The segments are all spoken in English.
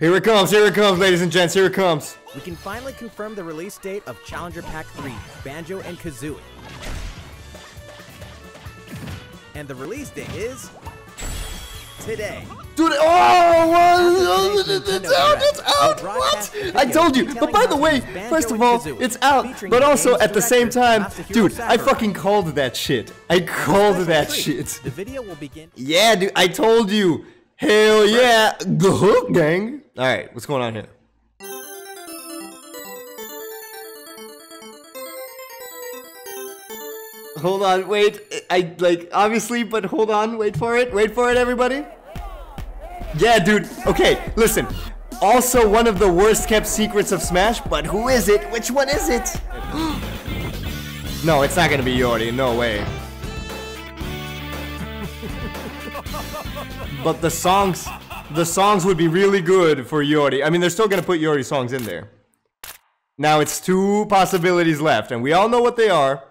Here it comes, here it comes, ladies and gents, here it comes. We can finally confirm the release date of Challenger Pack 3, Banjo and Kazooie. And the release date is today. Dude, oh, what? It's out, it's out, what? I told you, but by the way, first of all, it's out, but also at the same time, dude, I fucking called that shit. I called that shit. The video will begin. Yeah, dude, I told you. Hell yeah, the hook gang. All right, what's going on here? Hold on, wait. I like obviously, but hold on, wait for it. Wait for it, everybody. Yeah, dude. Okay, listen. Also one of the worst kept secrets of Smash, but who is it? Which one is it? no, it's not gonna be Yori, no way. but the songs the songs would be really good for Yori. I mean, they're still gonna put Yori songs in there. Now it's two possibilities left, and we all know what they are.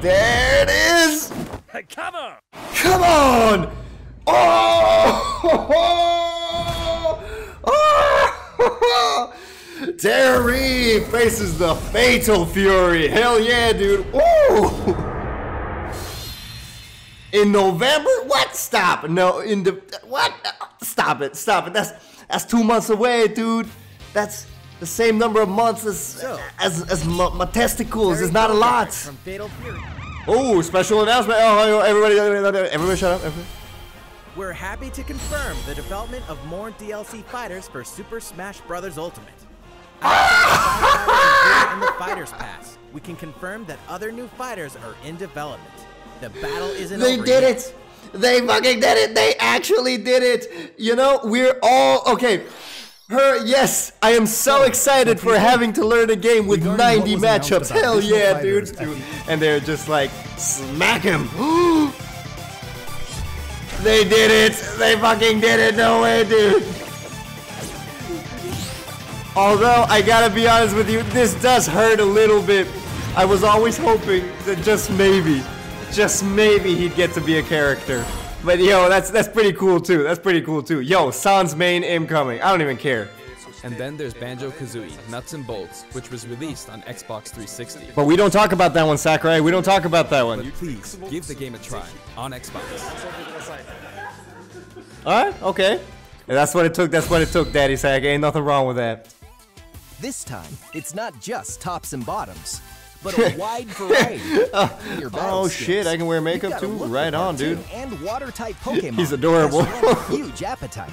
There it is! Come on! Come on! Oh! oh! Terry faces the Fatal Fury. Hell yeah, dude. Ooh! In November? What? Stop. No, in the what? Stop it. Stop it. That's that's two months away, dude. That's the same number of months as So, as as my, my testicles. It's not a lot. From Fatal Fury. Oh, special announcement. Oh, oh, everybody, everybody, everybody shut up. Everybody. We're happy to confirm the development of more DLC fighters for Super Smash Bros. Ultimate. in the Fighters Pass, we can confirm that other new fighters are in development. The battle isn't They over did yet. it. They fucking did it. They actually did it. You know, we're all okay. Her, yes, I am so excited for having to learn a game with 90 matchups. Hell yeah, dude. And they're just like, smack him. they did it. They fucking did it. No way, dude. Although, I gotta be honest with you, this does hurt a little bit. I was always hoping that just maybe, just maybe he'd get to be a character. But yo, that's that's pretty cool too. That's pretty cool too. Yo, Sans main incoming. I don't even care. And then there's Banjo Kazooie Nuts and Bolts, which was released on Xbox 360. But we don't talk about that one, Sakurai. We don't talk about that one. But please give the game a try on Xbox. Alright, okay. Yeah, that's what it took. That's what it took, Daddy Sack. Ain't nothing wrong with that. This time, it's not just tops and bottoms, but a wide variety. Uh, in your battle Oh skills. shit, I can wear makeup too? Right on, dude. And water type Pokemon. He's adorable. huge appetite.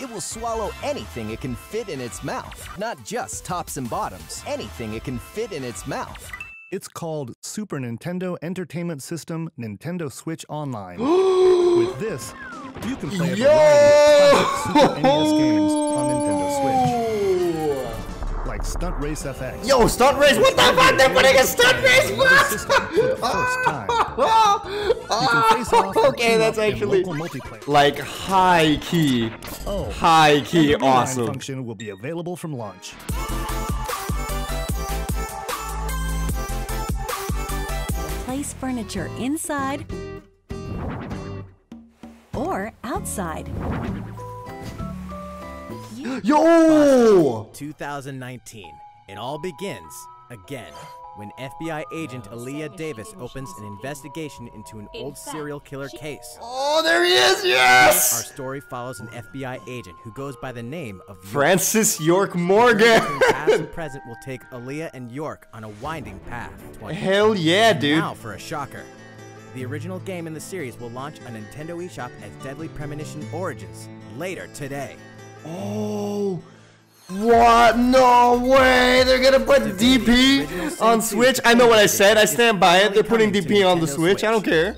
It will swallow anything it can fit in its mouth. Not just tops and bottoms. Anything it can fit in its mouth. It's called Super Nintendo Entertainment System Nintendo Switch Online. With this, you can play a variety of classic Super NES games Stunt Race FX. Yo, stunt race! What the fuck? They're putting a stunt race! Another What? system for the first time. You can You face off and okay, that's actually like high key, Oh, high and key the rewind awesome. function will be available from launch. Place furniture inside or outside. Yo! 2019. It all begins again when FBI agent Aaliyah Davis opens an investigation into an old serial killer case. Oh, there he is! Yes! Our story follows an FBI agent who goes by the name of Francis York Morgan. Between past and present will take Aaliyah and York on a winding path. Hell yeah, dude. Now for a shocker. The original game in the series will launch on Nintendo eShop as Deadly Premonition Origins later today. Oh, what? No way! They're gonna put DP on Switch. I know what I said. I stand by it. They're putting DP on the Switch. I don't care.